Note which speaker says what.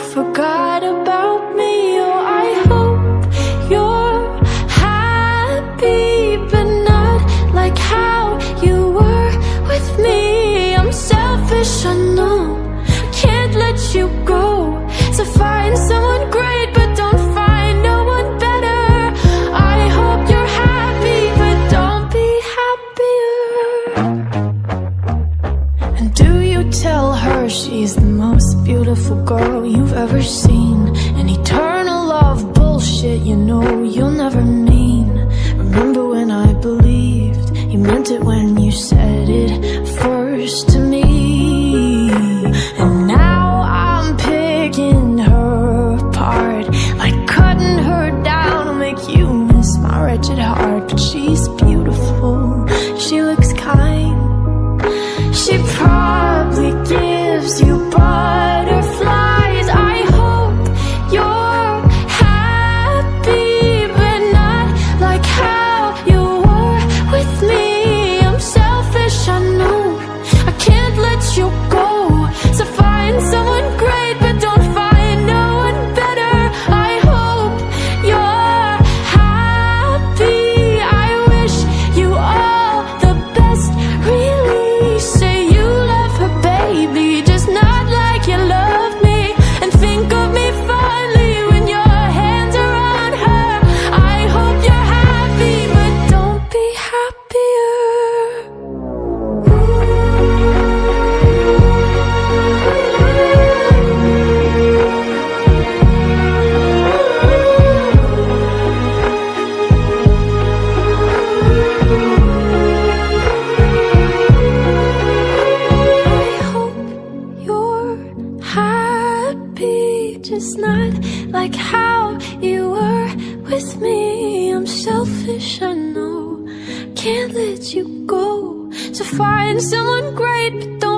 Speaker 1: forgot about she's the most beautiful girl you've ever seen? An eternal love bullshit, you know you'll never mean. Happy, just not like how you were with me. I'm selfish, I know. Can't let you go. So find someone great, but don't